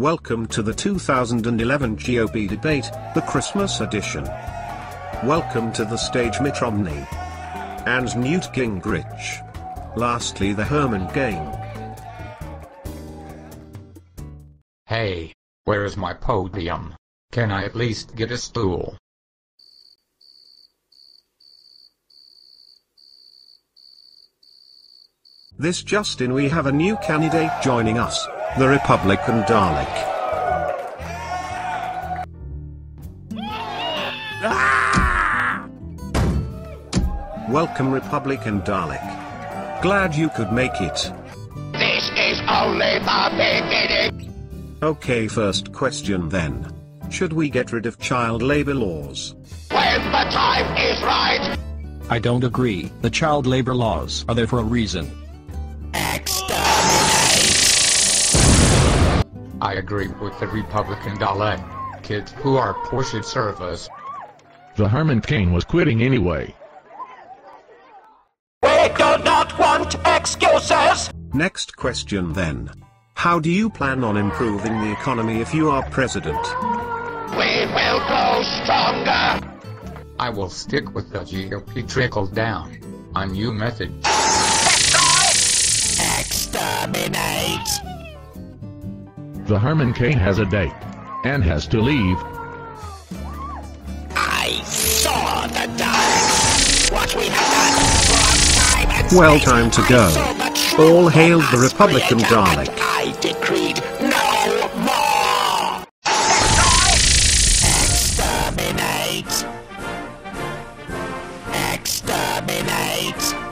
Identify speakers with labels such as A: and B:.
A: Welcome to the 2011 GOP debate, the Christmas edition. Welcome to the stage Mitt Romney and Newt Gingrich. Lastly, the Herman Cain.
B: Hey, where is my podium? Can I at least get a stool?
A: This Justin we have a new candidate joining us, the Republican Dalek. Ah! Welcome Republican Dalek. Glad you could make it.
C: This is only the beginning.
A: Okay first question then. Should we get rid of child labor laws?
C: When the time is right.
D: I don't agree. The child labor laws are there for a reason.
B: I agree with the Republican Dalek. Kids who are poor should serve us.
E: The Herman Cain was quitting anyway.
C: We do not want excuses.
A: Next question then. How do you plan on improving the economy if you are president?
C: We will grow stronger.
B: I will stick with the GOP trickle down. A new method.
C: Exterminate.
E: The Herman Cain has a date. And has to leave.
C: I saw the dark. What we have done from time
A: Well, time to go.
C: saw the true
A: All hail the Republican
C: creator,
A: Dalek.
C: I decreed no more. Exterminate. Exterminate.